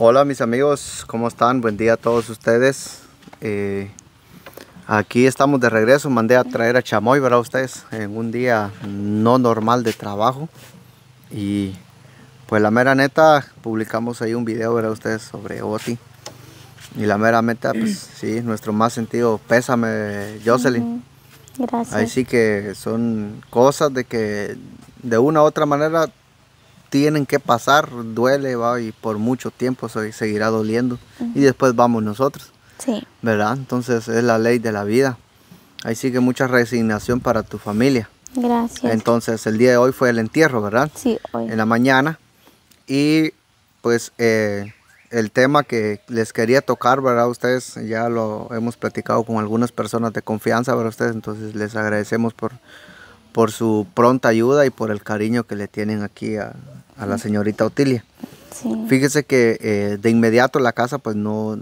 Hola mis amigos, ¿cómo están? Buen día a todos ustedes. Eh, aquí estamos de regreso, mandé a traer a Chamoy, ¿verdad ustedes? En un día no normal de trabajo. Y pues la mera neta, publicamos ahí un video, ¿verdad ustedes? Sobre Oti. Y la mera neta, pues sí, nuestro más sentido pésame, Jocelyn. Gracias. Ahí sí que son cosas de que de una u otra manera tienen que pasar, duele, va, y por mucho tiempo se seguirá doliendo. Y después vamos nosotros, Sí, ¿verdad? Entonces es la ley de la vida. Ahí sigue mucha resignación para tu familia. gracias. Entonces el día de hoy fue el entierro, ¿verdad? sí, hoy. En la mañana. Y pues eh, el tema que les quería tocar, ¿verdad? Ustedes ya lo hemos platicado con algunas personas de confianza, ¿verdad? Ustedes, entonces les agradecemos por, por su pronta ayuda y por el cariño que le tienen aquí a, a la señorita Otilia. Sí. Fíjese que eh, de inmediato la casa pues no,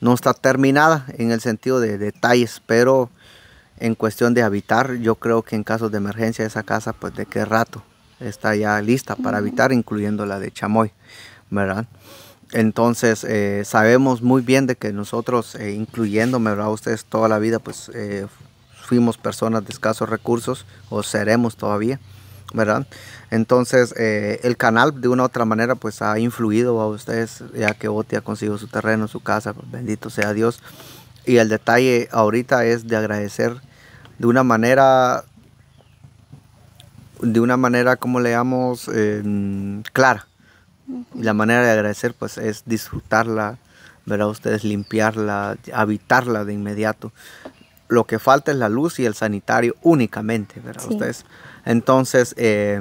no está terminada en el sentido de detalles, pero en cuestión de habitar, yo creo que en casos de emergencia esa casa pues de qué rato está ya lista para habitar, incluyendo la de Chamoy, ¿verdad? Entonces eh, sabemos muy bien de que nosotros, eh, incluyéndome, ¿verdad? Ustedes toda la vida pues eh, fuimos personas de escasos recursos o seremos todavía, ¿verdad? Entonces eh, el canal de una u otra manera pues ha influido a ustedes ya que Oti ha conseguido su terreno, su casa, pues, bendito sea Dios. Y el detalle ahorita es de agradecer de una manera, de una manera, como le llamamos, Eh, clara. Y la manera de agradecer pues es disfrutarla, ¿verdad? Ustedes limpiarla, habitarla de inmediato. Lo que falta es la luz y el sanitario únicamente, ¿verdad? Sí. Ustedes. Entonces, eh,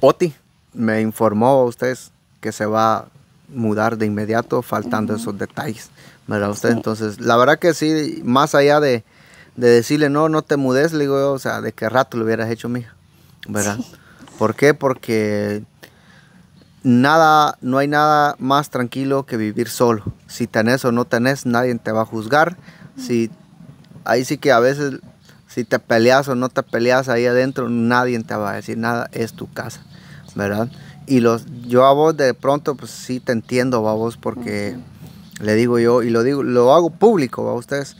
Oti me informó a ustedes que se va a mudar de inmediato, faltando esos detalles, ¿verdad? Ustedes, Sí. entonces, la verdad que sí, más allá de, de decirle, no, no te mudes, le digo yo, o sea, de qué rato lo hubieras hecho, mija, ¿verdad? Sí. ¿Por qué? Porque nada, no hay nada más tranquilo que vivir solo. Si tenés o no tenés, nadie te va a juzgar. Si, ahí sí que a veces, si te peleas o no te peleas ahí adentro, nadie te va a decir nada, es tu casa, ¿verdad? Y los, yo a vos de pronto, pues sí te entiendo, a vos, porque le digo yo, y lo digo, lo hago público a ustedes.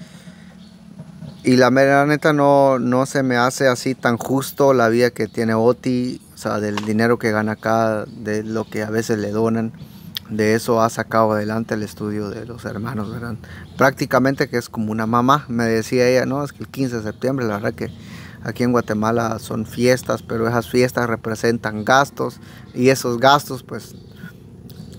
Y la mera neta no, no se me hace así tan justo la vida que tiene Oti, o sea, del dinero que gana acá, de lo que a veces le donan. De eso ha sacado adelante el estudio de los hermanos, ¿verdad? Prácticamente que es como una mamá, me decía ella, no, es que el 15 de septiembre, la verdad que aquí en Guatemala son fiestas, pero esas fiestas representan gastos y esos gastos pues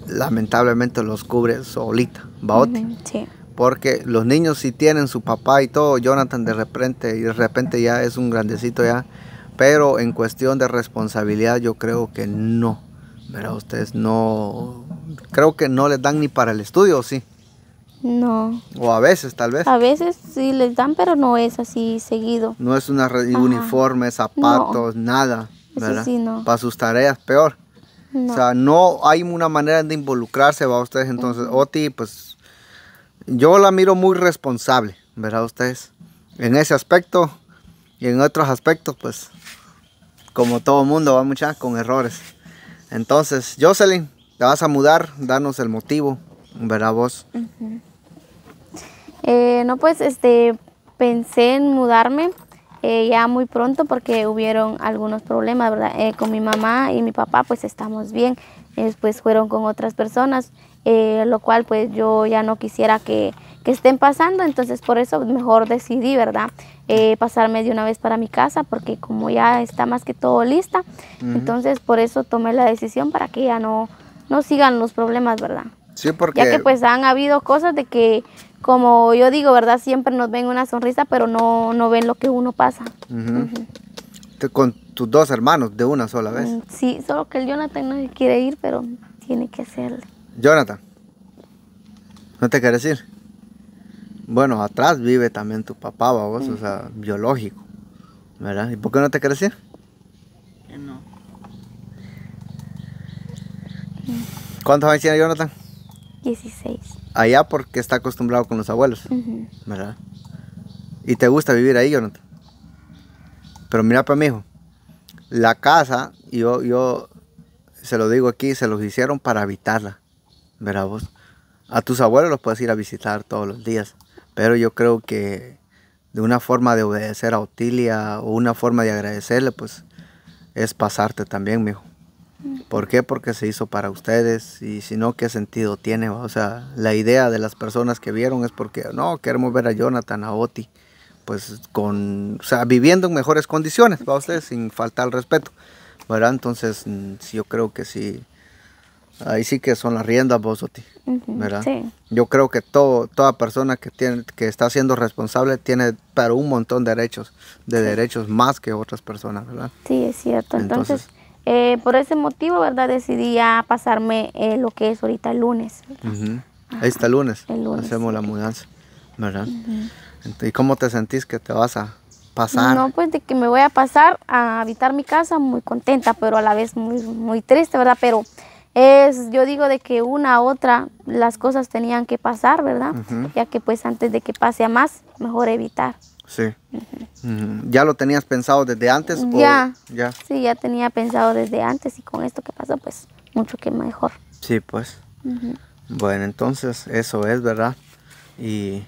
lamentablemente los cubre solita, Baoti. Sí, Porque los niños si tienen su papá y todo, Jonathan de repente, y de repente ya es un grandecito ya. Pero en cuestión de responsabilidad yo creo que no. Pero ustedes no, creo que no les dan ni para el estudio, ¿o ¿sí? no. O a veces tal vez. A veces sí les dan, pero no es así seguido. No es una Ajá. uniforme, zapatos, nada. ¿verdad? sí, no. Para sus tareas peor. No. O sea, no hay una manera de involucrarse, va ustedes. Entonces, Oti, pues, yo la miro muy responsable, ¿verdad ustedes? En ese aspecto y en otros aspectos, pues, como todo mundo, va mucha con errores. Entonces, Jocelyn, te vas a mudar, danos el motivo, ¿verdad vos? Eh, no, pues este, pensé en mudarme eh, ya muy pronto porque hubieron algunos problemas, ¿verdad? Eh, con mi mamá y mi papá, pues estamos bien. Después fueron con otras personas, lo cual pues yo ya no quisiera que, que estén pasando, entonces por eso mejor decidí, ¿verdad? Eh, pasarme de una vez para mi casa porque como ya está más que todo lista, entonces por eso tomé la decisión para que ya no, no sigan los problemas, ¿verdad? Sí, porque... Ya que pues han habido cosas de que, como yo digo, ¿verdad? Siempre nos ven una sonrisa, pero no, no ven lo que uno pasa. Con tus dos hermanos de una sola vez. Mm, Sí, solo que el Jonathan no quiere ir, pero tiene que hacerle. Jonathan, ¿no te quieres ir? Bueno, atrás vive también tu papá, vos, o sea, biológico, ¿verdad? ¿Y por qué no te quieres ir? ¿Cuántos años tiene Jonathan? 16. Allá porque está acostumbrado con los abuelos. ¿verdad? ¿Y te gusta vivir ahí, Jonathan? Pero mira para mi hijo, la casa, yo, yo se lo digo aquí, se los hicieron para habitarla. Verá vos. A tus abuelos los puedes ir a visitar todos los días, pero yo creo que de una forma de obedecer a Otilia o una forma de agradecerle, pues es pasarte también, mijo. ¿Por qué? Porque se hizo para ustedes y si no, ¿qué sentido tiene? O sea, la idea de las personas que vieron es porque, no, queremos ver a Jonathan, a Oti, pues con, o sea, viviendo en mejores condiciones, para ustedes, sin faltar el respeto, ¿verdad? Entonces, mm, sí, yo creo que sí, ahí sí que son las riendas vos, Oti, ¿verdad? Sí. Yo creo que todo, toda persona que, tiene, que está siendo responsable tiene pero un montón de derechos, de derechos más que otras personas, ¿verdad? Sí, es cierto. Entonces, Entonces- eh, por ese motivo, ¿verdad? Decidí ya pasarme eh, lo que es ahorita el lunes. Ujú. Este lunes, El lunes, hacemos sí. la mudanza, ¿verdad? ¿Y cómo te sentís que te vas a pasar? No, pues de que me voy a pasar a habitar mi casa muy contenta, pero a la vez muy, muy triste, ¿verdad? Pero es, yo digo de que una a otra las cosas tenían que pasar, ¿verdad? Ya que pues antes de que pase a más, mejor evitar. Sí. ¿Ya lo tenías pensado desde antes? o- Ya. ya. Sí, ya tenía pensado desde antes y con esto que pasó, pues mucho que mejor. Sí, pues. Bueno, entonces eso es, ¿verdad? Y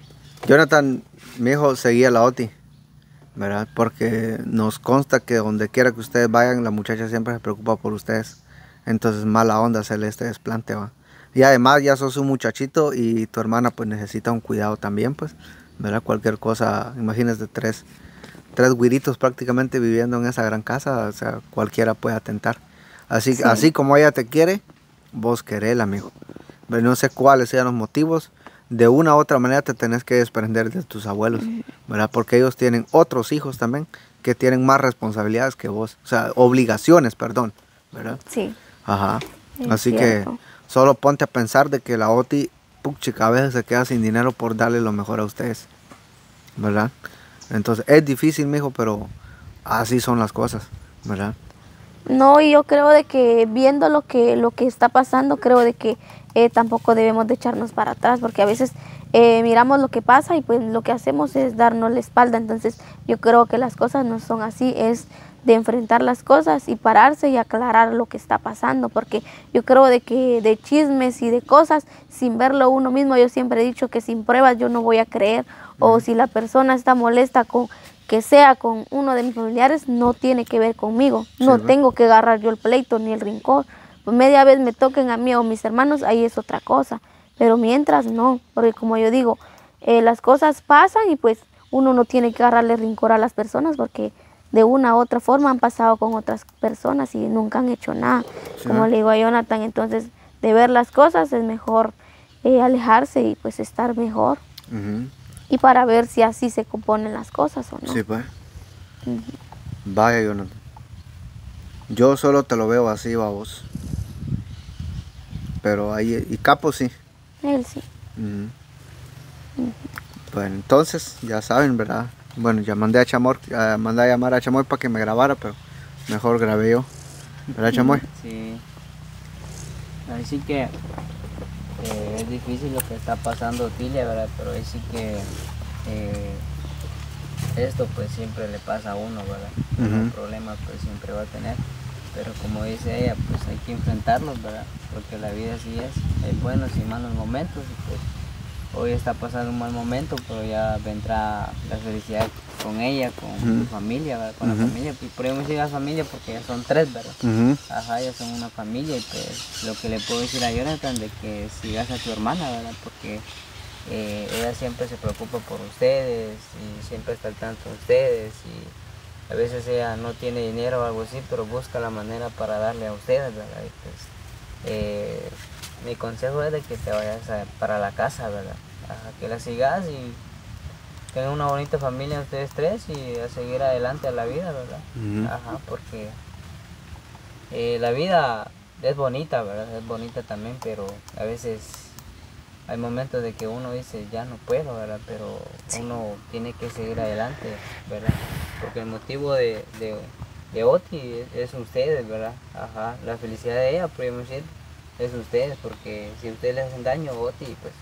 Jonathan, mi hijo, seguía la OTI, ¿verdad? Porque nos consta que donde quiera que ustedes vayan, la muchacha siempre se preocupa por ustedes. Entonces, mala onda hacerle este desplante, ¿va? Y además ya sos un muchachito y tu hermana pues necesita un cuidado también, pues, ¿verdad? Cualquier cosa, imagínate tres, tres güiritos prácticamente viviendo en esa gran casa, o sea, cualquiera puede atentar. Así, Sí. así como ella te quiere, vos querela, amigo. Pero no sé cuáles sean los motivos. De una u otra manera te tenés que desprender de tus abuelos, ¿verdad? Porque ellos tienen otros hijos también que tienen más responsabilidades que vos. O sea, obligaciones, perdón, ¿verdad? Sí, Ajá. Es Así cierto. que solo ponte a pensar de que la OTI, puchica, a veces se queda sin dinero por darle lo mejor a ustedes, ¿verdad? Entonces, es difícil, mijo, pero así son las cosas, ¿verdad? No, y yo creo de que viendo lo que lo que está pasando, creo de que eh, tampoco debemos de echarnos para atrás, porque a veces eh, miramos lo que pasa y pues lo que hacemos es darnos la espalda. Entonces yo creo que las cosas no son así, es de enfrentar las cosas y pararse y aclarar lo que está pasando, porque yo creo de que de chismes y de cosas, sin verlo uno mismo, yo siempre he dicho que sin pruebas yo no voy a creer, o si la persona está molesta con que sea con uno de mis familiares, no tiene que ver conmigo, no tengo que agarrar yo el pleito ni el rincón. Pues media vez me toquen a mí o mis hermanos, ahí es otra cosa. Pero mientras no, porque como yo digo, eh, las cosas pasan y pues uno no tiene que agarrarle rincón a las personas porque de una u otra forma han pasado con otras personas y nunca han hecho nada. Sí, como le digo a Jonathan, entonces de ver las cosas es mejor eh, alejarse y pues estar mejor. Y para ver si así se componen las cosas o no. Sí, pues. Vaya, Jonathan. Yo solo te lo veo así, vos. Pero ahí, y Capo sí. Él sí. Ujú. Bueno, entonces, ya saben, ¿verdad? Bueno, ya mandé a Chamor, mandé a llamar a Chamoy para que me grabara, pero mejor grabé yo. ¿Verdad, Chamoy? Sí. Así que eh, es difícil lo que está pasando Tilia, ¿verdad? Pero sí que eh, esto pues siempre le pasa a uno, ¿verdad? Un problema pues siempre va a tener. Pero como dice ella, pues hay que enfrentarlos, ¿verdad? Porque la vida así es. Hay buenos y malos momentos y pues hoy está pasando un mal momento, pero ya vendrá la felicidad con ella, con su familia, ¿verdad? Con la familia. Y podemos decir la familia porque ya son tres, ¿verdad? Ajá, ya son una familia y pues lo que le puedo decir a Jonathan de que sigas a tu hermana, ¿verdad? Porque eh, ella siempre se preocupa por ustedes y siempre está al tanto de ustedes y a veces ella no tiene dinero o algo así, pero busca la manera para darle a ustedes, ¿verdad? Y pues eh, mi consejo es de que te vayas a- para la casa, ¿verdad? Ajá, que la sigas y tengan una bonita familia ustedes tres y a seguir adelante a la vida, ¿verdad? Ajá, porque eh, la vida es bonita, ¿verdad? Es bonita también, pero a veces hay momentos de que uno dice, ya no puedo, ¿verdad? Pero uno tiene que seguir adelante, ¿verdad? Porque el motivo de, de, de Oti es, es ustedes, ¿verdad? Ajá, la felicidad de ella, podemos decir, es ustedes, porque si ustedes le hacen daño a Oti, pues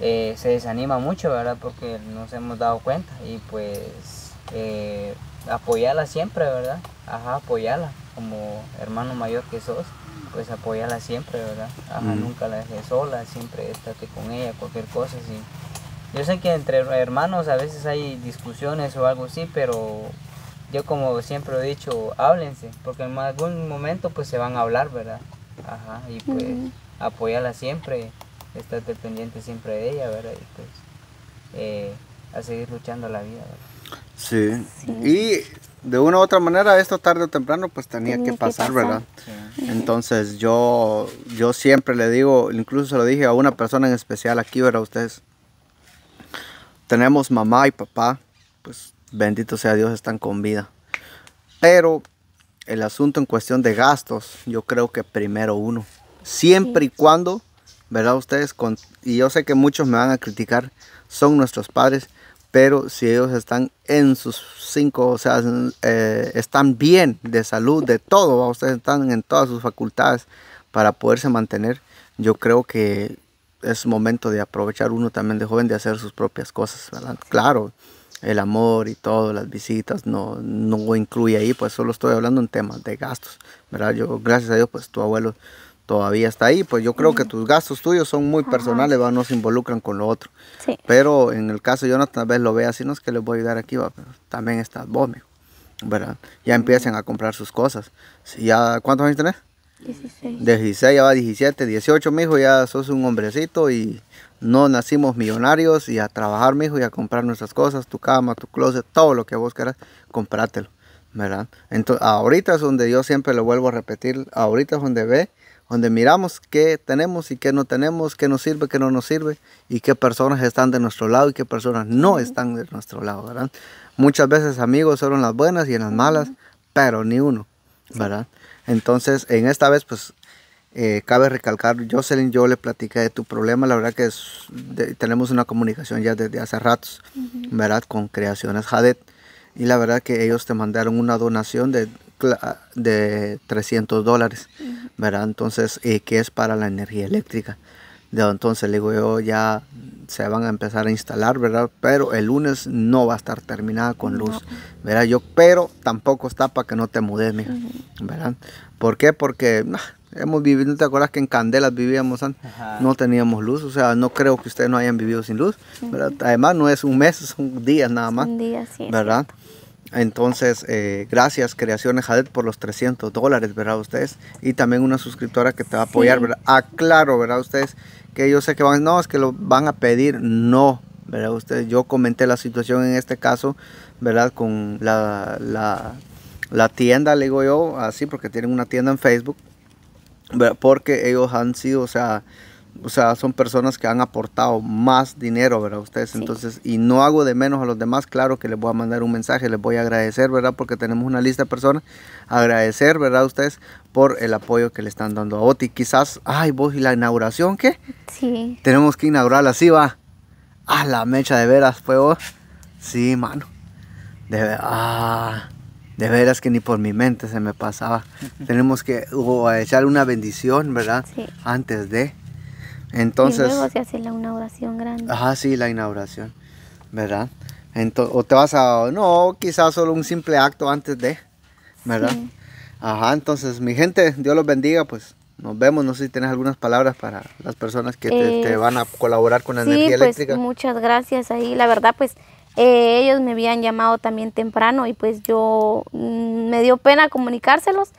eh, se desanima mucho, ¿verdad? Porque nos hemos dado cuenta y pues eh, apoyarla siempre, ¿verdad? Ajá, apoyarla como hermano mayor que sos. pues apoyarla siempre, ¿verdad? Ajá, Mm. nunca la dejé sola, siempre estate con ella, cualquier cosa, sí. Yo sé que entre hermanos a veces hay discusiones o algo así, pero yo como siempre he dicho, háblense, porque en algún momento pues se van a hablar, ¿verdad? Ajá, y pues Ujú. apoyarla siempre, estate pendiente siempre de ella, ¿verdad? Y pues eh, a seguir luchando la vida, ¿verdad? Sí. Sí. Y de una u otra manera, esto tarde o temprano, pues tenía, Tenía que que pasar, pasar. ¿verdad? Sí. Entonces yo, yo siempre le digo, incluso se lo dije a una persona en especial aquí, ¿verdad? Ustedes tenemos mamá y papá, pues bendito sea Dios, están con vida. Pero el asunto en cuestión de gastos, yo creo que primero uno. Siempre y cuando, ¿verdad? Ustedes, con, y yo sé que muchos me van a criticar, son nuestros padres, pero si ellos están en sus cinco, o sea, eh, están bien de salud, de todo, ¿va? ustedes están en todas sus facultades para poderse mantener, yo creo que es momento de aprovechar uno también de joven de hacer sus propias cosas, ¿verdad? Claro, el amor y todo, las visitas, no, no incluye ahí, pues solo estoy hablando en temas de gastos, ¿verdad? Yo, gracias a Dios, pues tu abuelo todavía está ahí, pues yo creo que tus gastos tuyos son muy personales, ¿va? no se involucran con lo otro. Sí. Pero en el caso de Jonathan, tal vez lo vea así, no es que les voy a ayudar aquí, va, pero también estás vos, mijo, ¿verdad? Ya empiecen a comprar sus cosas. Si ya, ¿Cuántos años tenés? 16. De 16 ya va 17, 18, mijo, ya sos un hombrecito y no nacimos millonarios y a trabajar, mijo, y a comprar nuestras cosas, tu cama, tu closet, todo lo que vos quieras, comprátelo, ¿verdad? Entonces, ahorita es donde yo siempre lo vuelvo a repetir, ahorita es donde ve, donde miramos qué tenemos y qué no tenemos, qué nos sirve, qué no nos sirve y qué personas están de nuestro lado y qué personas no están de nuestro lado, ¿verdad? Muchas veces amigos son en las buenas y en las malas, pero ni uno, ¿verdad? Entonces, en esta vez, pues, eh, cabe recalcar, Jocelyn, yo le platiqué de tu problema, la verdad que es, de- tenemos una comunicación ya desde hace ratos, ¿verdad? Con Creaciones Jadet, y la verdad que ellos te mandaron una donación de, de 300 dólares, ¿verdad? Entonces, eh, que es para la energía eléctrica. De, entonces, le digo yo, ya se van a empezar a instalar, ¿verdad? Pero el lunes no va a estar terminada con luz, ¿verdad? Yo, pero tampoco está para que no te mudes, mija, ¿verdad? ¿Por qué? Porque nah, hemos vivido, ¿no te acuerdas que en Candelas vivíamos antes? Ajá. No teníamos luz, o sea, no creo que ustedes no hayan vivido sin luz, ¿verdad? Además, no es un mes, son días nada más. Un día sí. ¿verdad? Entonces, eh, gracias Creaciones Jadet por los 300 dólares, ¿verdad? Ustedes. Y también una suscriptora que te va a apoyar, Sí. ¿verdad? Aclaro, ¿verdad? Ustedes que yo sé que van, no, es que lo van a pedir, no, ¿verdad? Ustedes, yo comenté la situación en este caso, ¿verdad? Con la, la, la tienda, le digo yo, así, porque tienen una tienda en Facebook. Porque ellos han sido, o sea, o sea, son personas que han aportado más dinero, ¿verdad? Ustedes, Sí. entonces, y no hago de menos a los demás, claro que les voy a mandar un mensaje, les voy a agradecer, ¿verdad? Porque tenemos una lista de personas, agradecer, ¿verdad? Ustedes por el apoyo que le están dando a Oti. Quizás, ay, vos, ¿y la inauguración qué? Sí. Tenemos que inaugurarla así, va. Ah, la mecha de veras, fue vos. Sí, mano. De, ah, de veras que ni por mi mente se me pasaba. Tenemos que o, echarle una bendición, ¿verdad? Sí. Antes de. y Entonces, luego se hace la inauguración grande. ajá, sí, la inauguración, ¿verdad? Entonces, o te vas a, no, quizás solo un simple acto antes de, ¿verdad? Sí. Ajá, entonces, mi gente, Dios los bendiga, pues nos vemos. No sé si tienes algunas palabras para las personas que te, Eh, te van a colaborar con la sí, energía pues eléctrica. muchas gracias ahí. La verdad, pues eh, ellos me habían llamado también temprano y pues yo mm, me dio pena comunicárselos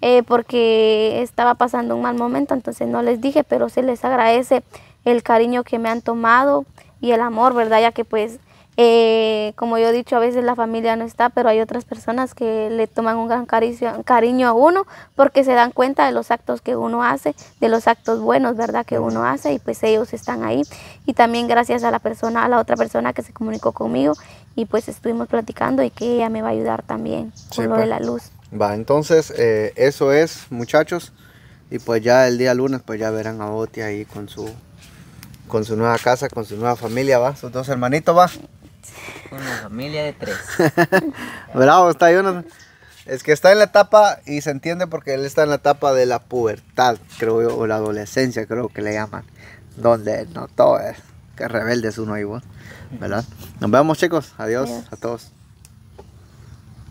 eh, porque estaba pasando un mal momento, entonces no les dije, pero se les agradece el cariño que me han tomado y el amor, ¿verdad? Ya que pues, eh, como yo he dicho, a veces la familia no está, pero hay otras personas que le toman un gran cariño, cariño a uno porque se dan cuenta de los actos que uno hace, de los actos buenos, ¿verdad? Que uno hace y pues ellos están ahí. Y también gracias a la persona, a la otra persona que se comunicó conmigo y pues estuvimos platicando y que ella me va a ayudar también con Sí, lo pues. de la luz. Va, entonces eh, eso es, muchachos. Y pues ya el día lunes, pues ya verán a Oti ahí con su, con su nueva casa, con su nueva familia, va. Sus dos hermanitos, va. Una familia de tres. Bravo, está Jonathan. Es que está en la etapa, y se entiende porque él está en la etapa de la pubertad, creo yo, o la adolescencia, creo que le llaman. Donde no todo es, que rebelde es uno ahí, ¿va? ¿verdad? Nos vemos chicos, adiós. Adiós. a todos.